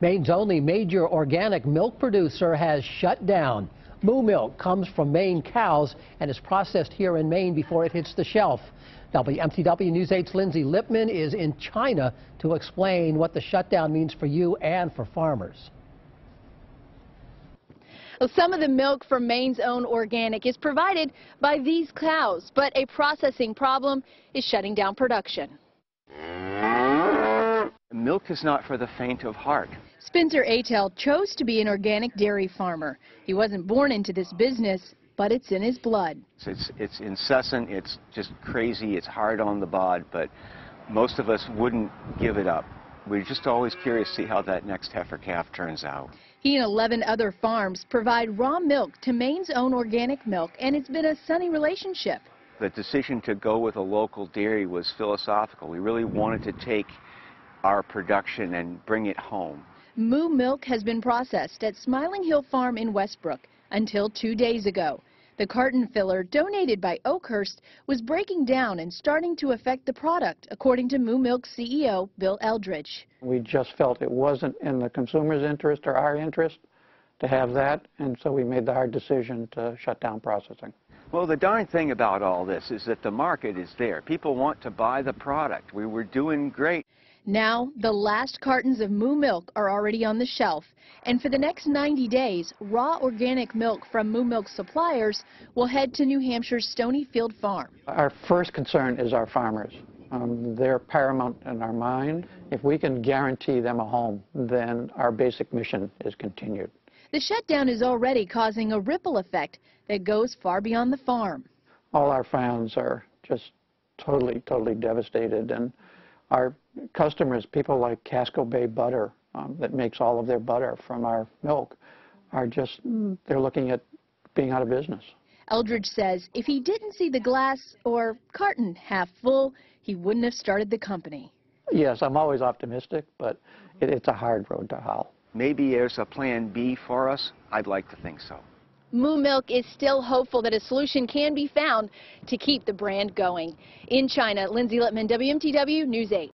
Maine's only major organic milk producer has shut down. Moo milk comes from Maine cows and is processed here in Maine before it hits the shelf. WMTW News 8's Lindsay Liepman is in China to explain what the shutdown means for you and for farmers. Well, some of the milk from Maine's own organic is provided by these cows, but a processing problem is shutting down production. Milk is not for the faint of heart. Spencer Atel chose to be an organic dairy farmer. He wasn't born into this business, but it's in his blood. It's, it's incessant, it's just crazy, it's hard on the bod, but most of us wouldn't give it up. We're just always curious to see how that next heifer calf turns out. He and 11 other farms provide raw milk to Maine's own organic milk, and it's been a sunny relationship. The decision to go with a local dairy was philosophical. We really wanted to take our production and bring it home. Moo milk has been processed at Smiling Hill Farm in Westbrook until two days ago. The carton filler donated by Oakhurst was breaking down and starting to affect the product, according to Moo Milk CEO Bill Eldridge. We just felt it wasn't in the consumer's interest or our interest to have that, and so we made the hard decision to shut down processing. Well, the darn thing about all this is that the market is there. People want to buy the product. We were doing great. Now, the last cartons of Moo milk are already on the shelf. And for the next 90 days, raw organic milk from Moo Milk suppliers will head to New Hampshire's Stonyfield Farm. Our first concern is our farmers. Um, they're paramount in our mind. If we can guarantee them a home, then our basic mission is continued. The shutdown is already causing a ripple effect that goes far beyond the farm. All our fans are just totally, totally devastated. And our customers, people like Casco Bay Butter, um, that makes all of their butter from our milk, are just, they're looking at being out of business. Eldridge says if he didn't see the glass or carton half full, he wouldn't have started the company. Yes, I'm always optimistic, but it, it's a hard road to hoe. Maybe there's a plan B for us. I'd like to think so. Moo Milk is still hopeful that a solution can be found to keep the brand going. In China, Lindsay Liepman, WMTW News 8.